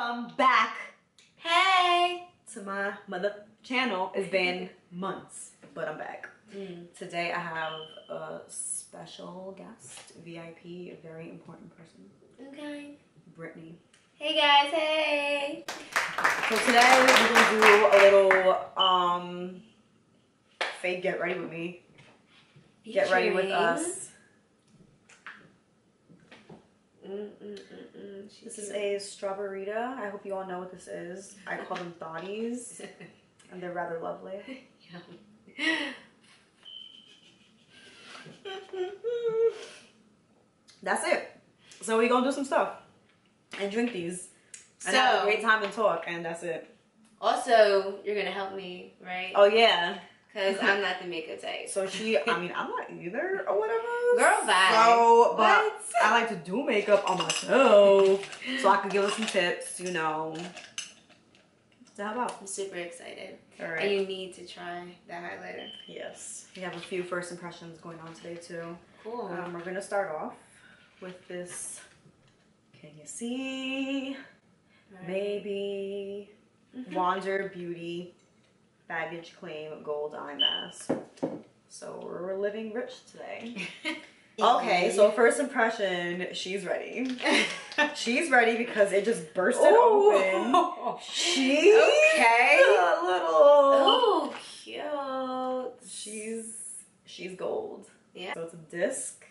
Welcome back Hey. to my mother channel. It's been months, but I'm back. Mm. Today I have a special guest, VIP, a very important person, Okay. Brittany. Hey guys. Hey. So today we're gonna do a little um fake get ready with me. Get ready with us. Mm, mm, mm, This is a strawberita. I hope you all know what this is. I call them thotties, and they're rather lovely. Yum. That's it. So we gonna do some stuff and drink these and have a great time and talk, and that's it. Also, you're gonna help me, right? Oh yeah. Because I'm not the makeup type. So she, I mean, I'm not either or whatever. Girl, bye. So, but What? I like to do makeup on myself, so I could give her some tips, you know. So how about? I'm super excited. All And you need to try that highlighter. Yes, we have a few first impressions going on today too. Cool. Um, we're gonna start off with this. Can you see? Alright. Maybe Mhm. Wander Beauty Baggage Claim Gold Eye Mask. So we're living rich today. Okay, so first impression, she's ready. She's ready because it just bursted open. She Okay. a little. Oh, cute. She's she's gold. Yeah. So it's a disc,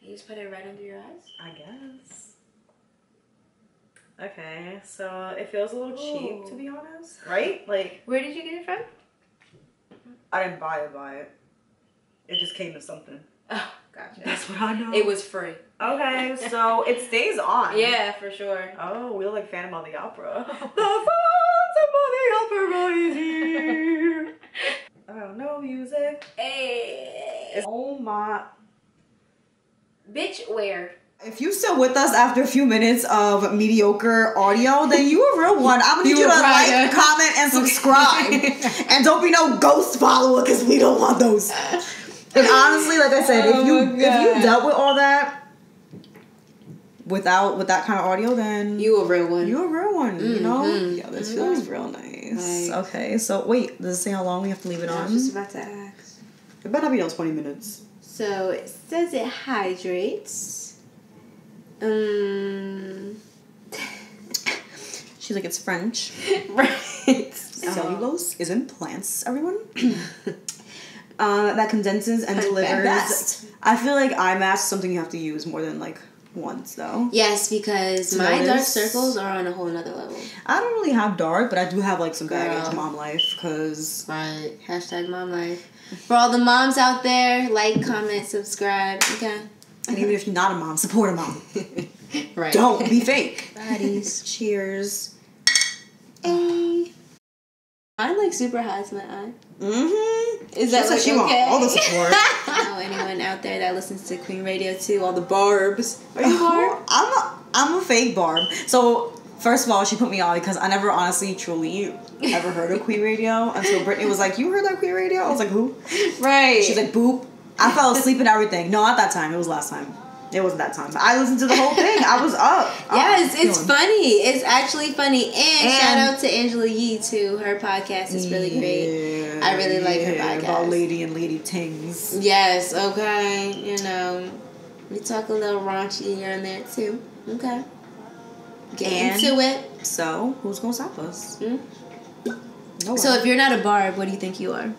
You just put it right under your eyes. I guess. Okay, so it feels a little cheap to be honest, right? Like Where did you get it from? I didn't buy it, buy it. It just came in something. Oh, gotcha. That's what I know. It was free. okay. So it stays on. Yeah, for sure. Oh, we look like Phantom of the Opera. the Phantom of the Opera is here. I don't know music. Hey. Oh my. Bitch, where? If you still with us after a few minutes of mediocre audio, then you a real one. I'm gonna need You you, to like, comment, and subscribe. and don't be no ghost follower because we don't want those. And honestly, like I said, Oh if you if you dealt with all that without with that kind of audio, then You a real one. you're a real one. You know, Mhm. yeah, this Mhm. feels real nice. Nice. Okay, so wait, does it say how long we have to leave it I on? was just about to ask. It better not be no twenty minutes. So it says it hydrates. Um. She's like, it's French. right. Cellulose is in plants, everyone. uh, that condenses and delivers. fact. I feel like eye mask is something you have to use more than like once though. Yes, because my dark circles are on a whole nother level. I don't really have dark, but I do have like some baggage Girl. mom life because Right. Hashtag mom life. For all the moms out there, like, comment, subscribe. Okay. And even if you're not a mom, support a mom. right. don't be fake. Baddies. Cheers. Hey. Mine like super high to my eye. Mm-hmm. Is that said like, she want all the support. know anyone out there that listens to Queen Radio too? All the barbs. Are you barb? I'm a I'm a fake barb. So first of all, she put me on because I never honestly truly ever heard of Queen Radio until Brittany was like, "You heard that Queen Radio?" I was like, "Who?" Right. She's like, "Boop." I fell asleep and everything. No, not that time. It was last time. It wasn't that time. I listened to the whole thing. I was up. Yes, up, it's funny. It's actually funny. And, And- shout out to Angela Yee too. Her podcast is really great. I really like her yeah, About podcast. lady and lady tings. Yes, okay. You know, we talk a little raunchy here and there too. Okay. Get And- into it. So who's gonna stop us? Mm. No So if you're not a barb, what do you think you are?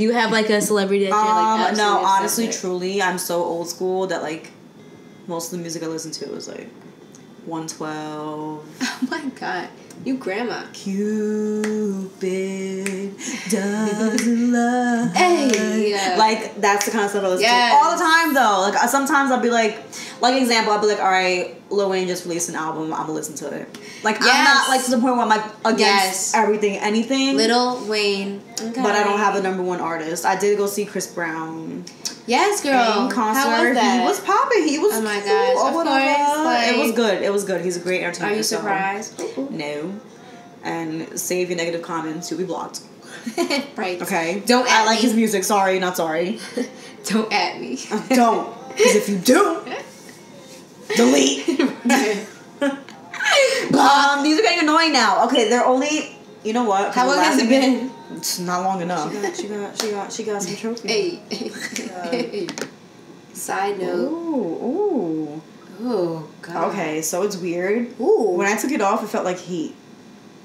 Do you have like a celebrity that you're like um, no, honestly, truly, I'm so old school that like most of the music I listen to is like 112. Oh my god, you grandma. Cupid doesn't love. Hey, yeah. Like that's the kind of stuff I listen Yes. to all the time though. Like uh, sometimes I'll be like, like example, I'll be like, all right, Lil Wayne just released an album, I'm gonna listen to it. Like I'm not like to the point where I'm like against Yes. everything, anything. Little Wayne. Okay. But I don't have the number one artist. I did go see Chris Brown Yes, girl. in concert. How was that? He was popping. He was Oh my cool gosh, or of whatever. course, like- it was good. It was good. He's a great entertainer. Are you so- surprised? No. And save your negative comments. You'll be blocked. right. Okay. Don't I like me. his music. Sorry, not sorry. Don't at me. Don't. Because if you do, delete. Um, these are getting annoying now. Okay, they're only. You know what? How long has it been? It's not long enough. She got, she got, she got, she got some trophies. Hey. Side note. Ooh, ooh. Oh God. Okay, so it's weird. Ooh. When I took it off, it felt like heat.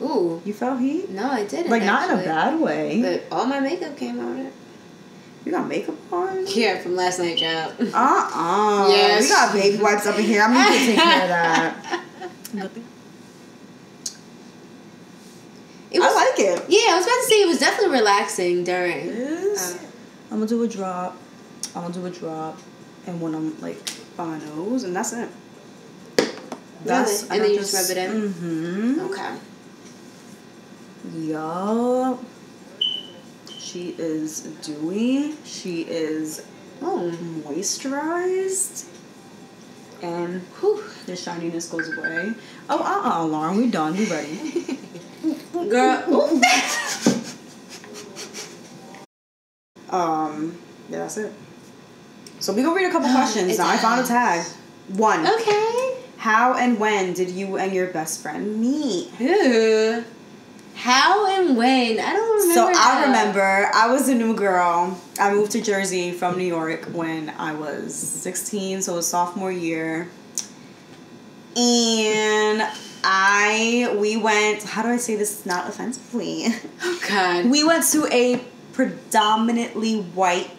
Ooh. You felt heat? No, I didn't. Like not in a bad way. But all my makeup came on it. You got makeup on? Yeah, from last night's job. Uh uh Yes. We got baby wipes up in here. I'm gonna take care of that. It like it. Yeah, I was about to say it was definitely relaxing during. Is. Uh, I'm gonna do a drop. I'm gonna do a drop, and when I'm like by my nose, and that's it. Really? And then you just rub it in? Mm-hmm. Okay. Yup. She is dewy. She is Oh. moisturized. And Whew. the shininess goes away. Oh, uh uh, Lauren, we done. We ready. Girl. Um, yeah, that's it. So we gonna read a couple questions. Now I found a tag. One. okay. How and when did you and your best friend meet? Ooh. How and when? I don't remember. So I remember I was a new girl. I moved to Jersey from New York when I was 16, so it was sophomore year. And I we went, how do I say this not offensively? Oh God. We went to a predominantly white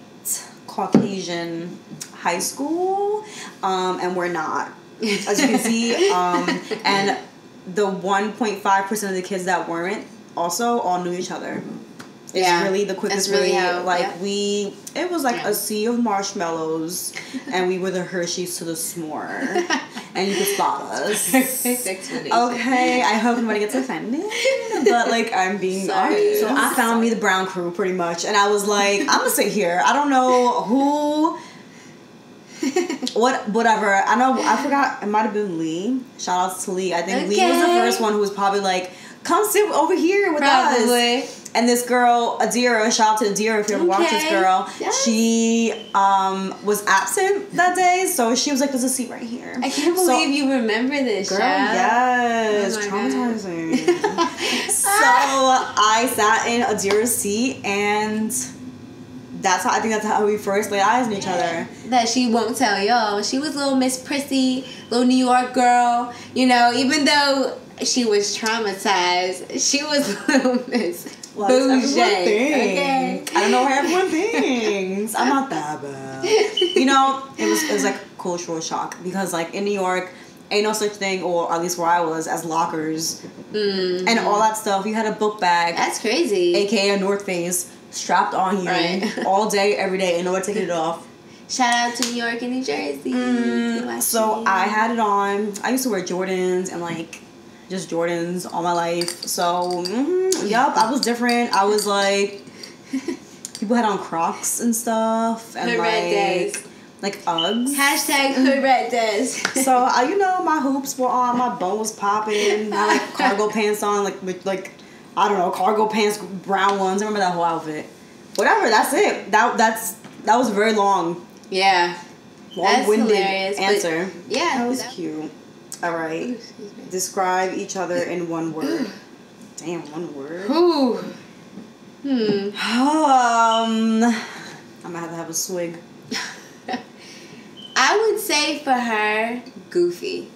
Caucasian high school, um, and we're not. As you can see, um, and the 1.5% of the kids that weren't also all knew each other. It's Yeah, really the quickest really way. how- like yeah. we, it was like Yeah. a sea of marshmallows, and we were the Hershey's to the s'more, and you could spot us. Okay, I hope nobody gets offended, but like I'm being Sorry. honest. So I found me the brown crew pretty much, and I was like, I'm gonna sit here. I don't know who, what, whatever. I know I forgot. It might have been Lee. Shout outs to Lee. I think Lee was the first one who was probably like, come sit over here with us. And this girl, Adira, shout out to Adira if you ever watch this girl. Yes. She um was absent that day, so she was like, "There's a seat right here." I can't So- believe you remember this, Girl, child. yes, Oh traumatizing. so I sat in Adira's seat, and that's how I think that's how we first laid eyes on each other. That she won't tell y'all. She was little Miss Prissy, little New York girl. You know, even though she was traumatized, she was little Miss Everyone Bougie. thinks. Okay. I don't know what everyone thinks. I'm not that bad. You know, it was it was like cultural shock because like in New York, ain't no such thing, or at least where I was, as lockers Mm. and all that stuff. You had a book bag. That's crazy. aka a North Face, strapped on you Right. all day, every day, and no one taking it off. Shout out to New York and New Jersey. Mm, so I had it on. I used to wear Jordans and like just Jordans all my life. So mm, yup, I was different. I was like people had on Crocs and stuff and Hood like days. like Uggs. Hashtag hood rat days. so I, you know, my hoops were on, my bone was popping, had like cargo pants on, like with like I don't know, cargo pants, brown ones. I remember that whole outfit. Whatever, that's it. That that's that was very long, yeah. That's long-winded answer. Yeah. That was that- cute. All right, describe each other in one word. Damn, one word. Whew. Hmm. Um, I'm gonna have to have a swig. I would say for her, goofy.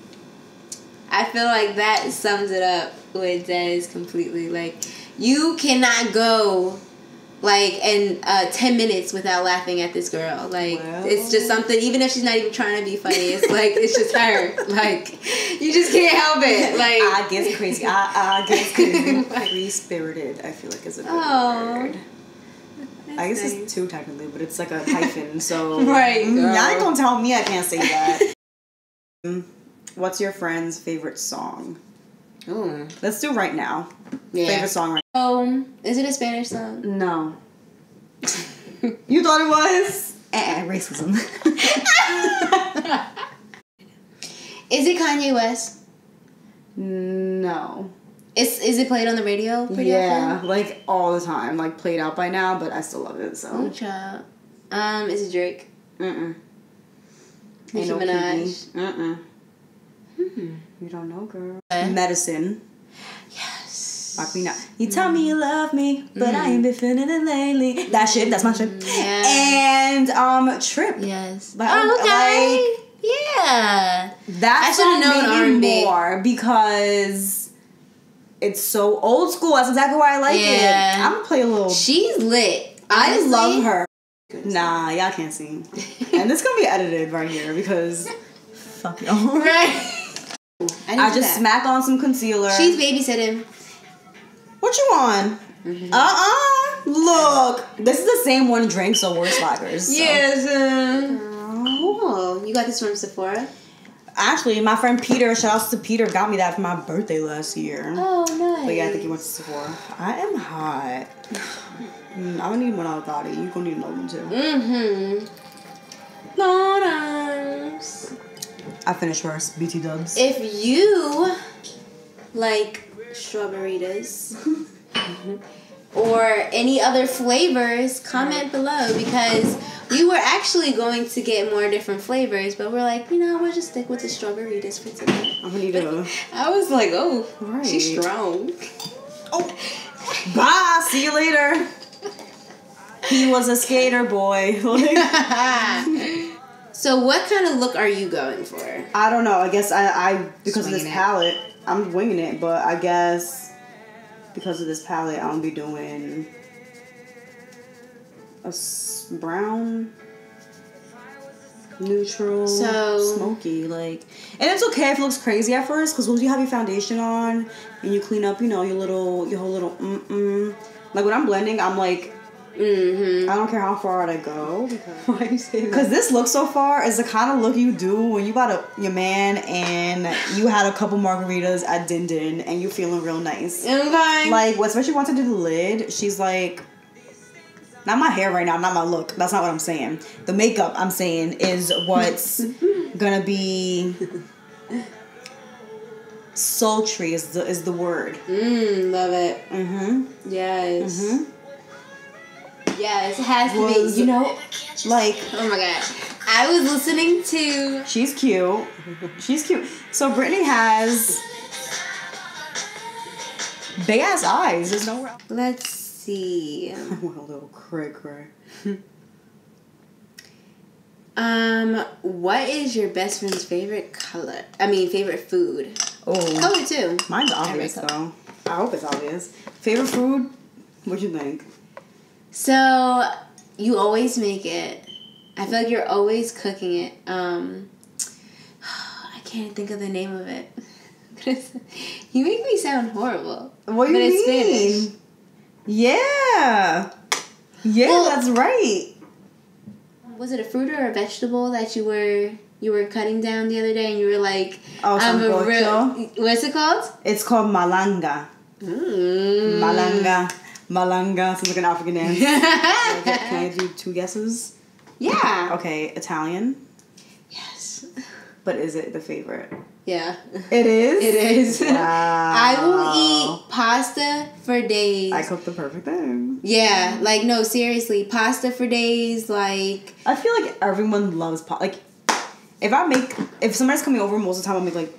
I feel like that sums it up with Des completely. Like, you cannot go like in uh, 10 minutes without laughing at this girl. Like, Well. it's just something, even if she's not even trying to be funny, it's like, it's just her. Like, you just can't help it. Like, I get crazy. I, I get crazy. Free spirited. I feel like is a good Aw. word. I guess That's it's two technically, but it's like a hyphen. So Right, Mm, girl. Y'all ain't gonna tell me I can't say that. Mm, What's your friend's favorite song? Ooh. Let's do right now. Yeah. Favorite song right Um, is it a Spanish song? No. you thought it was? Eh, racism. Is it Kanye West? no. Is is it played on the radio? Pretty yeah, often? like all the time. Like played out by now, but I still love it. So. Child. Um, is it Drake? Mm-mm. Nicki Minaj. Kiki. Mm-mm. You don't know, girl. Eh? Medicine. Yes. Rock me now. You tell me you love me, but I ain't been feeling it lately. That shit, that's my shit. Yeah. And um, Trip. Yes. Like, oh, okay. yeah. That I should've known R&B. more because it's so old school. That's exactly why I like Yeah. it. I'm gonna play a little. She's lit. I Honestly. love her. Nah, y'all can't sing. and this gonna be edited right here because fuck y'all. Right. I just smack on some concealer. She's babysitting. What you on? Mm-hmm. Uh uh Look, this is the same one drink, so we're slackers. so. Yes. Uh, cool. You got this from Sephora. Actually, my friend Peter, shout outs to Peter, got me that for my birthday last year. Oh, nice. But yeah, I think he went to Sephora. I am hot. Mm, I'm gonna need one out body. You're gonna need another one too. Mm-hmm. Bonus. I finished first. BT dubs. If you like strawberries or any other flavors, comment below because we were actually going to get more different flavors, but we're like, you know, we'll just stick with the strawberries for today. I'm gonna a. I was like, oh, Right. she's strong. Oh, bye. See you later. He was a skater boy. Like, so, what kind of look are you going for? I don't know. I guess I, I because of this it. I'm winging it. But I guess because of this palette, I'm gonna be doing a brown, neutral, So- smoky. Like, and it's okay if it looks crazy at first, because once you have your foundation on and you clean up, you know, your little your whole little mm mm. Like when I'm blending, I'm like, Mm-hmm. I don't care how far I go. Why you say Cause this look so far is the kind of look you do when you got a your man and you had a couple margaritas at Din Din and you feeling real nice. Okay. Like, especially once I do the lid, she's like, not my hair right now, not my look. That's not what I'm saying. The makeup I'm saying is what's gonna be sultry is the is the word. mm, love it. Mm-hmm. Yes. Mm-hmm. Yes, it has to be. You know, Like oh my god. I was listening to. She's cute. She's cute. So Brittany has big ass eyes. There's nowhere. Let's see. a little cray cray. Um, what is your best friend's favorite color? I mean, favorite food. Oh, Color too. mine's obvious though. I hope it's obvious. Favorite food? What you think? So you always make it. I feel like you're always cooking it. Um, I can't think of the name of it. you make me sound horrible. What do you mean? Spanish. Yeah. Yeah, Well- that's right. Was it a fruit or a vegetable that you were you were cutting down the other day, and you were like, Oh, "I'm a real." What's it called? It's called malanga. Mm. Malanga. Malanga. Sounds like an African dance. Okay, Can I do two guesses? yeah. Okay, Italian. Yes. But is it the favorite? Yeah. It is. It is. Wow. I will eat pasta for days. I cook the perfect thing. yeah, like no, seriously, pasta for days. Like I feel like everyone loves pasta. Like, if I make, if somebody's coming over, most of the time I'll make like,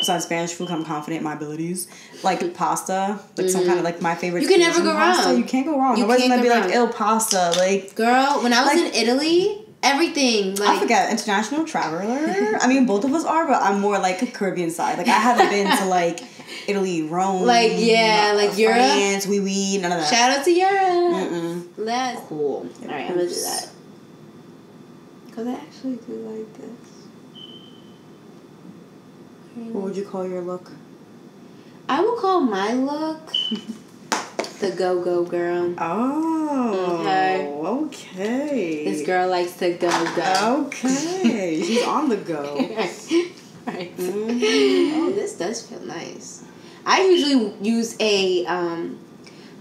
besides Spanish food, I'm confident in my abilities. Like pasta, like some kind of like my favorite. Mm-hmm. You can never go pasta. wrong. You can't go wrong. You Nobody's gonna be go like, wrong. ill pasta. Like, girl, when I was Like- in Italy, everything like I forget, international traveler. I mean, both of us are, but I'm more like Caribbean side. Like, I haven't been to like Italy, Rome, Like, yeah, like Europe. France, wee wee, none of that. shout out to Europe. Mm-mm. That's Cool. all right. I'm gonna do that because I actually do like this. What would you call your look? I would call my look the go go girl. Oh. Okay. Okay. This girl likes to go go. Okay. She's on the go. right. Mhm. Oh, this does feel nice. I usually use a um.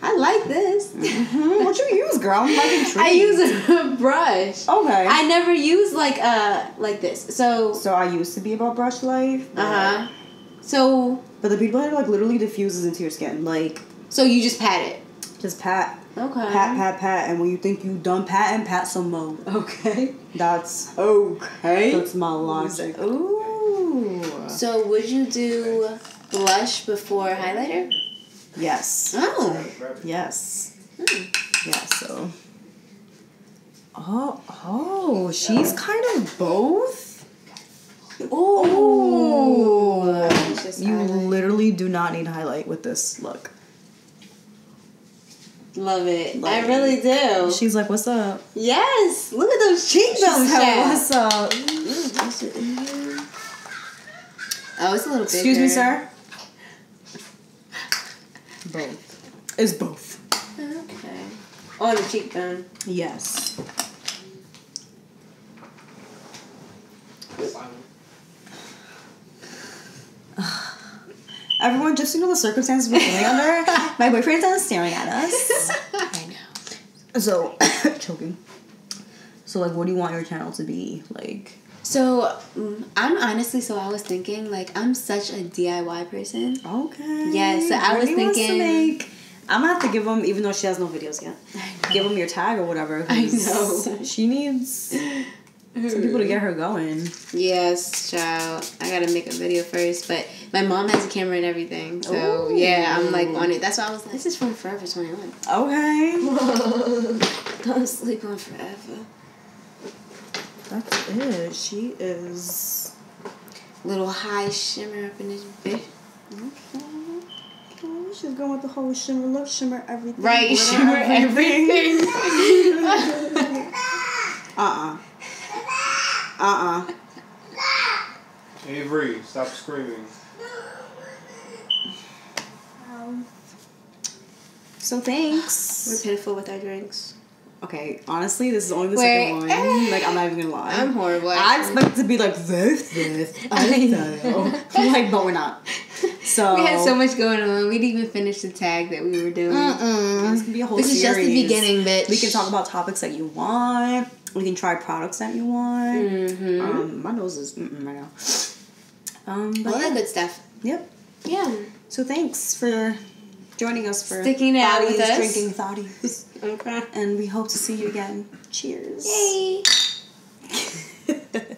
I like this. Mhm. What you use, girl? I'm like intrigued. I use a brush. Okay. I never use like uh like this. So so I used to be about brush life. uh huh. So But the people that like literally diffuses into your skin, like so you just pat it. just pat, Okay. pat, pat, pat, and when you think you done patting, pat some more. Okay. That's Okay. that's my logic. Ooh. So would you do blush before highlighter? Yes. Oh. Yes. Hmm. Yeah, so. Oh, oh, she's kind of both. Oh, you highlight. literally do not need highlight with this look. Love it. Love I it. really do. She's like, "What's up?" yes. Look at those cheekbones. She's like, "What's up?" Oh, it's a little bigger. Excuse me, sir. Both. It's both. Okay. On the cheekbone. Yes. Everyone, just you know the circumstances we're feeling under, my boyfriend's down staring at us. I know. So, choking. So, like, what do you want your channel to be? Like, So mm, I'm honestly, so I was thinking, like, I'm such a DIY person. okay. Yes, so I was Brittany wants to thinking- make- I'm gonna have to give him, even though she has no videos yet, give him your tag or whatever. I know. She needs some people to get her going. Yes, child. I gotta make a video first, but my mom has a camera and everything, so Ooh. yeah, I'm like on it. That's why I was like, this is from Forever 21. Okay. Don't sleep on Forever. That's it. She is. Little high shimmer up in this bitch. Okay. Okay, She's going with the whole shimmer look, shimmer everything. Right, glitter shimmer everything. Uh uh. Uh uh. Avery, stop screaming. So thanks. We're pitiful with our drinks. Okay, honestly, this is only the Wait. second one. Like, I'm not even gonna lie. I'm horrible. I actually. expect it to be like this, this, I know. like, but we're not. So We had so much going on. We didn't even finish the tag that we were doing. Mm-mm. This could be a whole This is just the beginning, bitch. We can talk about topics that you want. We can try products that you want. Mm-hmm. Um, my nose is mm-mm right now. Um, but All yeah. that good stuff. Yep. Yeah. So thanks for joining us for Sticking it out with Thotties us. drinking thotties, Okay. and we hope to see you again. Cheers. Yay.